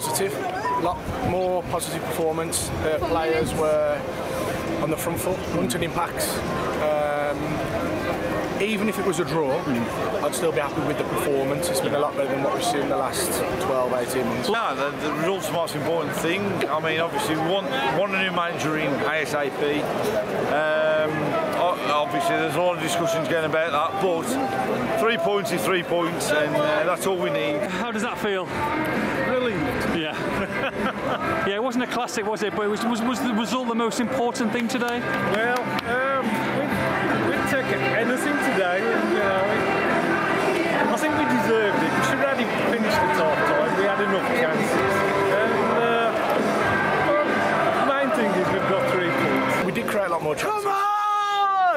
positive, a lot more positive performance. The players were on the front foot, hunting in packs. Um, even if it was a draw, mm. I'd still be happy with the performance. It's been a lot better than what we've seen in the last 12, 18 months. No, the, the result's the most important thing. I mean, obviously, one, one new manager in ASAP. Um, obviously there's a lot of discussions going about that but three points is three points and uh, that's all we need how does that feel Really? Yeah. yeah, it wasn't a classic, was it? But it was, was, was the result the most important thing today? Well, um, we, we took anything today, and, you know, I think we deserved it. We should have already finished the top time. We had enough chances. And uh, well, the main thing is we've got three points. We did create a lot more chances. Come on!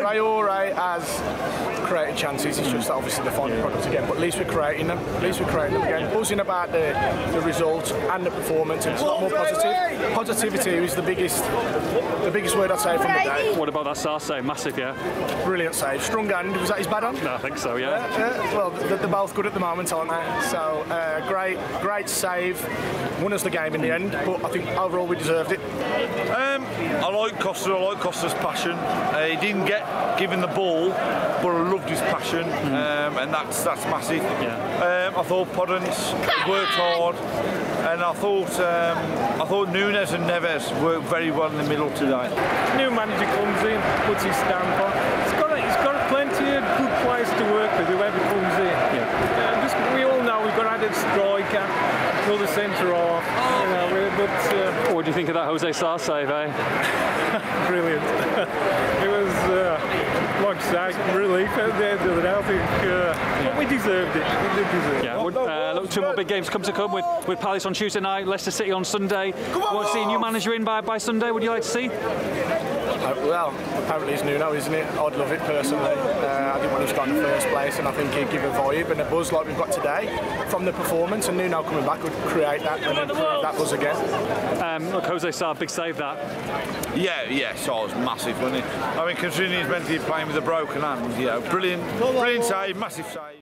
Traore has created chances. It's just obviously the final product again. But at least we're creating them. At least we're creating them again. Buzzing about the, the result and the performance. And it's a lot more positive. Positivity is the biggest the biggest word I'd say from the day. What about that Sa save? Massive, yeah? Brilliant save. Strong hand. Was that his bad on? No, I think so, yeah. Yeah, yeah. Well, they're, they're both good at the moment, aren't they? So uh, great, great save. Won us the game in the end, but I think overall we deserved it. Um, I like Costa. I like Costa's passion. Uh, he didn't get given the ball, but I loved his passion, um, and that's that's massive. Yeah. Um, I thought Podence worked hard, and I thought um, I thought Nunes and Neves worked very well in the middle today. New manager comes in, puts his stamp on. He's got, he's got plenty of good players to work with whoever comes in. Yeah. Uh, just, we all know we've got added striker, another centre off. You know, but uh, What do you think of that Jose Sa save, eh? brilliant. it was, uh, like I say, relief out there the other day. I think uh, but we deserved it. We did deserve it. Yeah, well, uh, look, two more big games come to come with, with Palace on Tuesday night, Leicester City on Sunday. Want to see a new manager in by, by Sunday? Would you like to see? Uh, well, apparently it's Nuno, isn't it? I'd love it personally. Uh, I didn't want him to go in the first place, and I think he'd give a vibe and a buzz like we've got today from the performance. And Nuno coming back would create that and then create that buzz again. Um, look, Jose Sa, big save that. Yeah, yeah, so it was massive, wasn't it? I mean, considering he's meant to be playing with a broken hand, you know, brilliant, brilliant save, massive save.